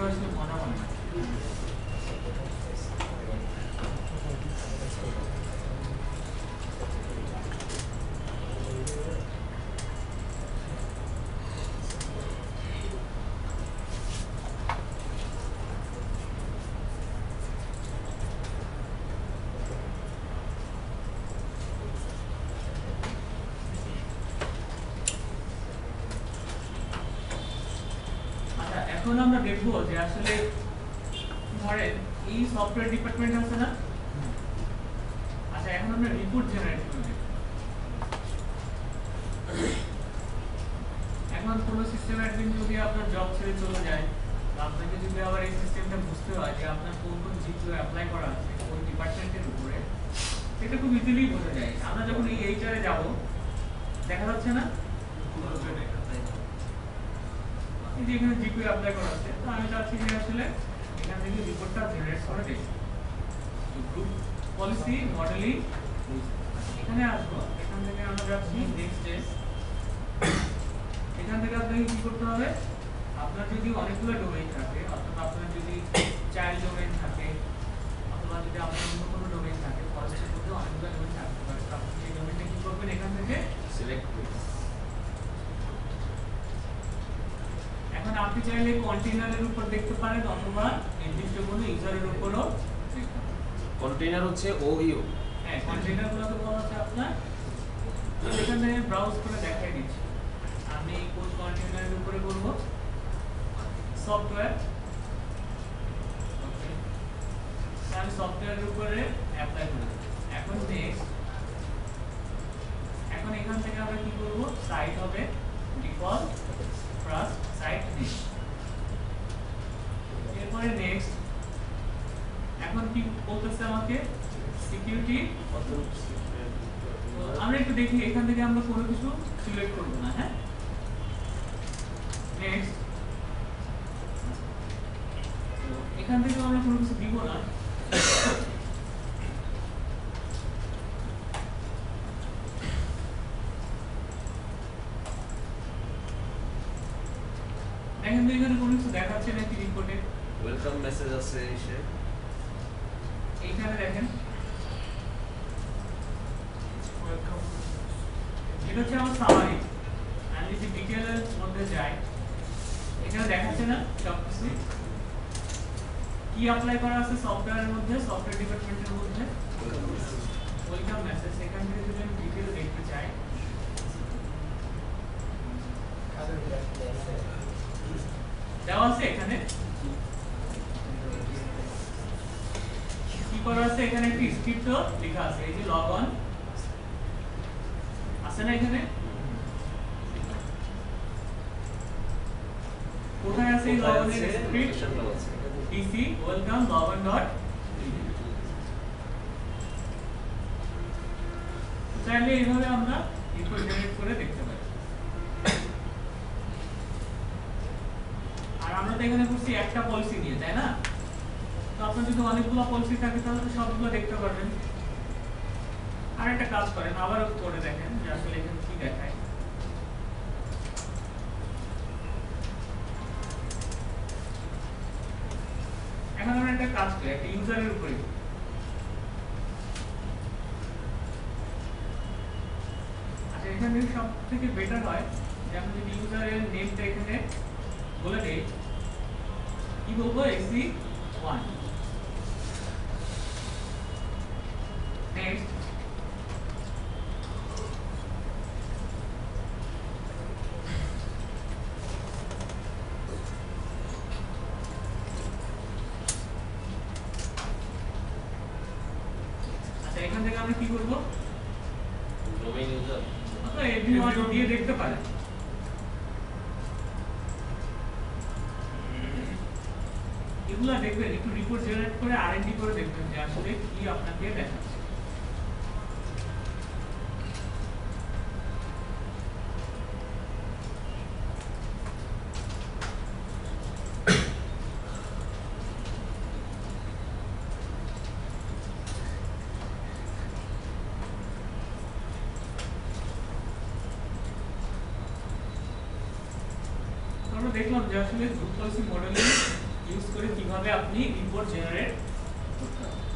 বলি কিন্তু কেউ আসলে মজা মনে না আচ্ছা এখন আমরা দেখব যে আসলে ধরেন এই সফটওয়্যার ডিপার্টমেন্ট আছে না? আচ্ছা এখন আমরা রিপোর্ট জেনারেট করব এখন কোনো সিস্টেম অ্যাডমিন যদি আপনার জব ছেড়ে চলে যায়, আপনাকে যদি আবার এই সিস্টেমটা বুঝতে হয় যে আপনার কোন কোন জিপিও অ্যাপ্লাই করা আছে, কোন ডিপার্টমেন্টের উপরে এটা খুব ইজিলি বোঝা যায়। আমরা যখন এই এইচআরে যাব, দেখা যাচ্ছে না? যে এখানে জিপি অ্যাপ্লাই করা আছে তো আমি চাচ্ছি যে আসলে এখান থেকে রিপোর্টটা জেনারেট করে দেখি গ্রুপ পলিসি মডেলিং এখানে আসব। এখান থেকে আমরা যাচ্ছি নেক্সট ডে এখান থেকে আপনাকে কি করতে হবে? আপনার যদি অনেকগুলো ডোমেইন থাকে অথবা আপনার যদি চাইল্ড ডোমেইন থাকে অথবা যদি আপনার অন্য কোনো ডোমেইন থাকে ফরেস্টের মধ্যে অনেকগুলো ডোমেইন থাকতে পারে তো আপনি সেই ডোমেইনটা কি করবেন এখান থেকে সিলেক্ট করি এখন আপনি চাইলে কন্টেইনারের উপর দেখতে পারেন অথবা নির্দিষ্ট কোনো ইউজারের উপরও। দেখতে কন্টেইনার হচ্ছে ওইও হ্যাঁ কন্টেইনারগুলো তো বলা আছে আপনার। এখানে ব্রাউজ করে দেখাই দিচ্ছি। আমি কোন কন্টেইনারের উপরে করব সফটওয়্যার আমি সফটওয়্যারের উপরে অ্যাপ্লাই করব এখন নেক্সট এখন এখান থেকে আমরা কি করব? সাইট হবে। ডিফল্ট প্লাস সাইট নেম এরপরে নেক্সট এখন কি বলতেছে আমাকে সিকিউরিটি আমরা একটু দেখি এখান থেকে আমরা কোনো কিছু সিলেক্ট করব না হ্যাঁ? নেক্সট এখান থেকে আমরা কোনো কিছু দিব না। দেখেন তো এখানে কোনো কিছু দেখাচ্ছে নাকি রিপোর্টে ওয়েলকাম মেসেজ আছে এসে। এইখানে দেখেন। এটা হচ্ছে আমার সামারি আমি যদি ডিটেলের মধ্যে যাই, এখানে দেখাচ্ছে না সব কি অ্যাপ্লাই করা আছে সফটওয়্যারের মধ্যে সফটওয়্যার ডিপার্টমেন্টের মধ্যে? ওয়েলকাম মেসেজ এখান থেকে যদি আমি ডিটেল দেখতে চাই। দেওয়া আছে এখানে। কি করা আছে? এখানে একটি স্ক্রিপ্ট লেখা আছে। এই যে লগ অন আছে না এখানে? কোথায় আছে আছে? Script DC welcome on dot চাইলে এইভাবে আমরা রিপোর্ট জেনারেট করে দেখতে পারি। আর আমরা তো এখানে করছি একটা পলিসি নিয়ে তাই না? তো আপনার যদি অনেকগুলো পলিসি থাকে তাহলে সবগুলো দেখতে পারবেন। আর একটা কাজ করেন, আবারও করে দেখেন যে আসলে এখানে কি দেখায়। এখন আমরা একটা কাজ করি, একটা ইউজারের উপরে আচ্ছা এখানে সব থেকে বেটার হয়, যে আমি যদি ইউজারের নেমটা এখানে বলে দেই, কি বলব? এসি ওয়ান নেক্সট আচ্ছা এখান থেকে আমরা কি করব? ডোমেইন ইউজার আপনারা এভরিওয়ান দিয়ে দেখতে পারেন। এগুলা দেখবেন একটু রিপোর্ট জেনারেট করে আরএনডি করে দেখবেন যে আসলে কি আপনাকে দেখাচ্ছে আমরা আমরা দেখলাম যে আসলে যুক্ত মডেলিং ইউজ করে কীভাবে আপনি রিপোর্ট জেনারেট করতে হবে।